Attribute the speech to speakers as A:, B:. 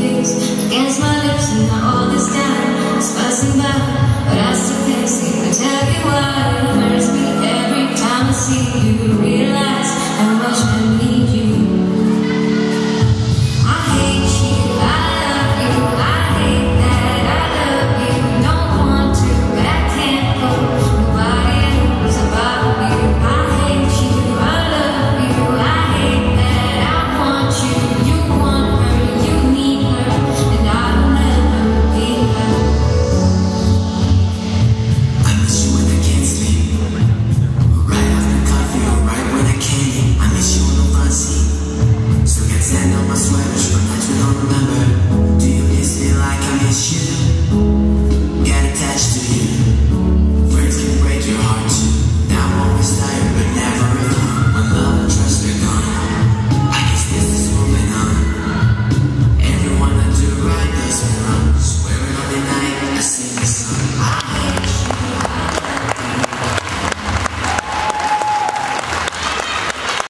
A: Against my lips and you know, all this time. It's passing by But I still think Seem to tell you why. It hurts me every time I see you realize